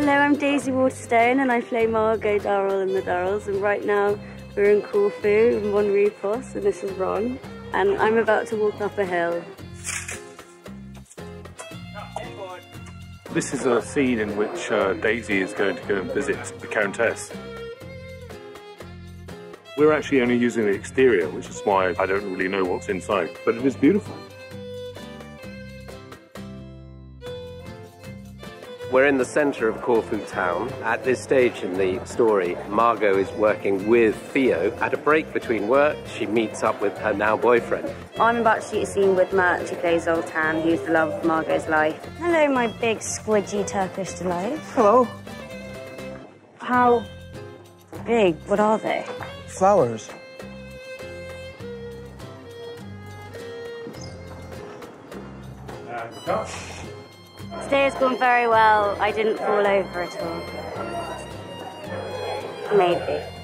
Hello, I'm Daisy Waterstone and I play Margo Durrell in the Durrells and right now we're in Corfu in Mon Repos and this is Ron and I'm about to walk up a hill. This is a scene in which uh, Daisy is going to go and visit the Countess. We're actually only using the exterior, which is why I don't really know what's inside, but it is beautiful. We're in the centre of Corfu town. At this stage in the story, Margo is working with Theo. At a break between work, she meets up with her now boyfriend. I'm about to shoot a scene with Mert, who plays Zoltan, who's the love of Margo's life. Hello, my big squidgy Turkish delight. Hello. How big? What are they? Flowers. Uh, Today has gone very well. I didn't fall over at all. Maybe.